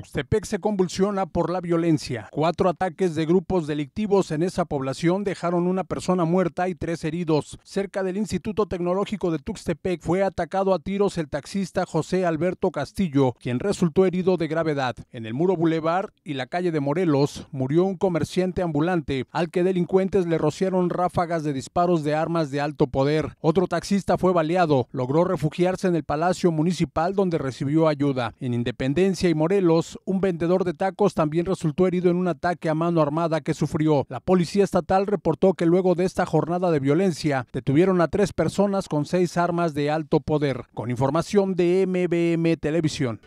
Tuxtepec se convulsiona por la violencia. Cuatro ataques de grupos delictivos en esa población dejaron una persona muerta y tres heridos. Cerca del Instituto Tecnológico de Tuxtepec fue atacado a tiros el taxista José Alberto Castillo, quien resultó herido de gravedad. En el Muro Boulevard y la calle de Morelos murió un comerciante ambulante al que delincuentes le rociaron ráfagas de disparos de armas de alto poder. Otro taxista fue baleado, logró refugiarse en el Palacio Municipal donde recibió ayuda. En Independencia y Morelos un vendedor de tacos también resultó herido en un ataque a mano armada que sufrió. La policía estatal reportó que luego de esta jornada de violencia detuvieron a tres personas con seis armas de alto poder. Con información de MBM Televisión.